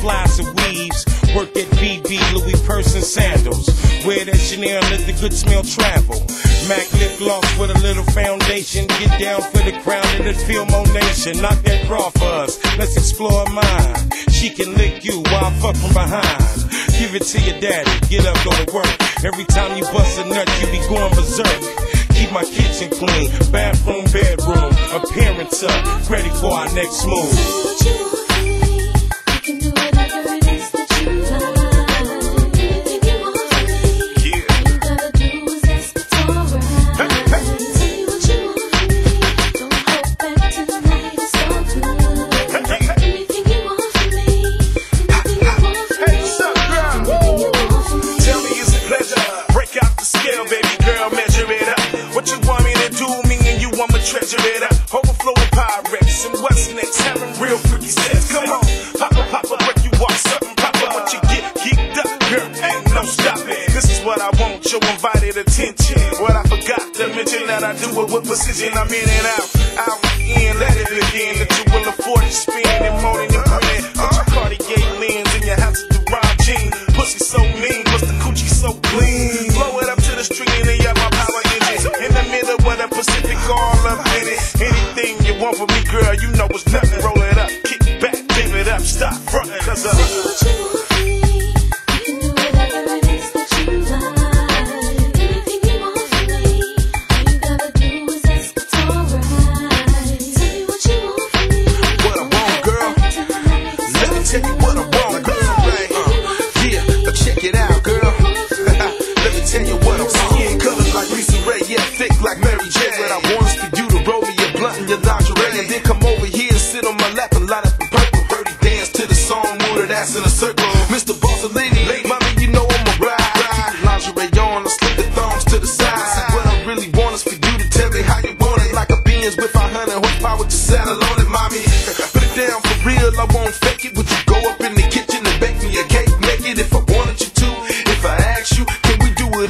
flies and weaves. Work at BB Louis Purse and sandals. Wear that Chanel, let the good smell travel. Mac lip gloss with a little foundation. Get down for the crown and the Fillmore Nation. Knock that bra for us. Let's explore mine. She can lick you while I fuck from behind. Give it to your daddy. Get up, go to work. Every time you bust a nut, you be going berserk. Keep my kitchen clean, bathroom, bedroom, appearance up, ready for our next move. Ain't no stopping. This is what I want, your invited attention. What I forgot to mention that I do it with precision. I'm in and out, out in, let it begin. That you will afford to spend and more than your friend. Put your Cartier lens in your house the rhyme jean. Pussy so mean, plus the coochie so clean. Blow it up to the street and they got my power engine. In the middle of the Pacific, all up in it. Anything you want from me, girl, you know it's nothing. Roll it up, kick back, give it up, stop frontin', cause uh. What you you Let me tell you what I want, girl. Uh, yeah, uh, check it out, girl. Let me tell you what I'm Skin colors like LisaRaye, yeah, thick like Mary J. What I want is for you to roll me your blunt and your lingerie, and then come over here and sit on my lap and light up in purple. Dirty dance to the song, move that ass in a circle. Mr. Bossellini, mommy, you know I'm a ride. The lingerie on, I slip the thumbs to the side. What I really want is for you to tell me how you want it, like a Benz with 500 horsepower, just saddle on it, mommy. Put it down for real, I won't fake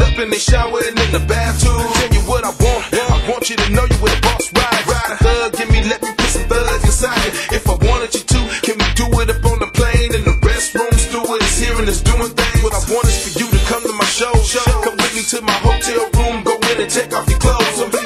it up in the shower and in the bathroom? Tell you what I want, I want you to know you with a boss ride. Ride a hug, give me, let me put some thugs inside you. If I wanted you to, can we do it up on the plane in the restroom? Stewardess here and it's doing things. What I want is for you to come to my show. Come with me to my hotel room, go in and take off your clothes.